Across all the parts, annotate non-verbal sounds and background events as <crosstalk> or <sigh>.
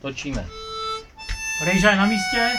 Točíme. Rejža je na místě.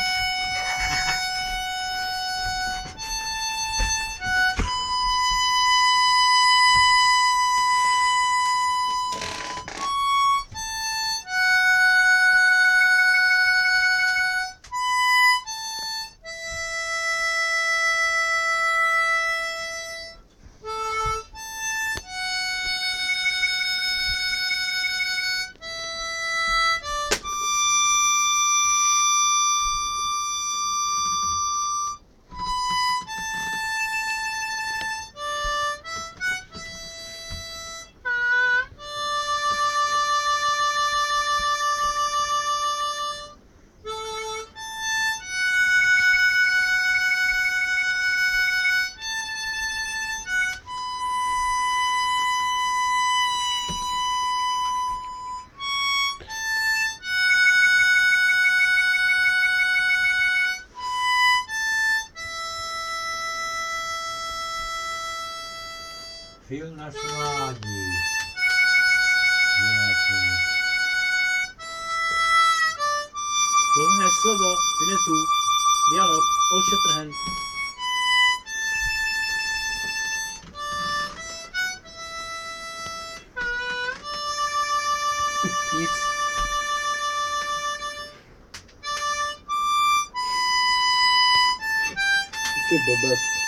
Film na svádí. Dlouhé slovo, vinetu, dialog, Shatterhand. Nic. Ty blbec.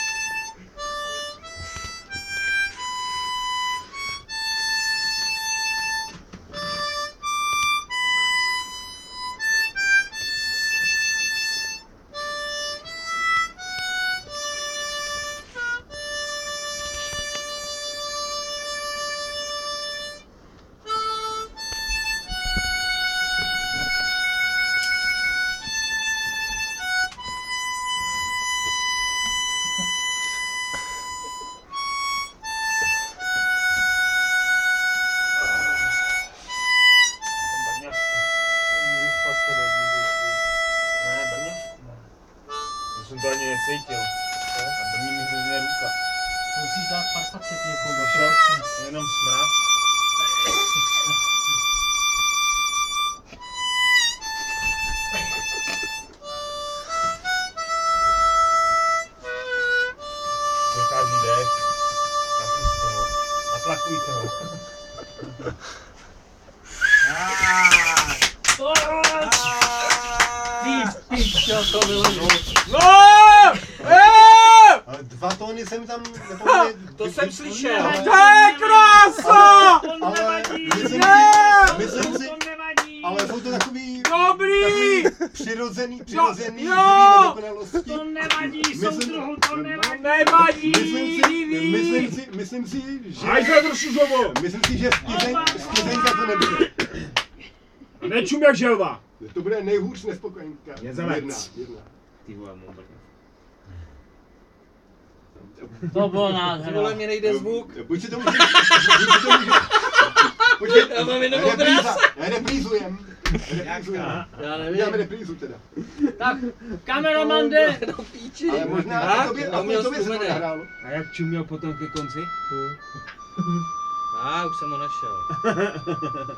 To ani necítil. A brní mi hrozně ruka. Musíš dát pár facet někomu. Slyšel? Jenom smrad. Vychází dech. Napuste ho. Natlakujte ho. Ty, ty, čo, to bylo. Tam nepovedl. <laughs> To jsem slyšel. To je krása! To Ale nevadí. myslím si, ale jsou to takový, Dobrý! takový přirozený, přirozený, jo! nedokonalosti. To nevadí, Myslím- soudruhu, to nevadí. Nevadí! Myslím si, myslím si, myslím si, že, Hajde trošku zlovo! myslím si, že skizen, skizenka to nebude. Nečum jak želva! To bude nejhůř nespokojenka. Jezevec. Jedna, jedna. Ty vole, mám tak. To bylo Ty nádhera. vole, mě nejde zvuk. Buď si to může, buď si to může. Počkej, Já mám jenom repríza, reprízujem. Reprízujem. Já nevím. reprízu teda. Tak, kameraman jde. Do píči. Ale možná Tak, tobě, to měl aspoň tobě se to nahrálo. A jak čuměl potom ke konci? A už jsem ho našel. <laughs>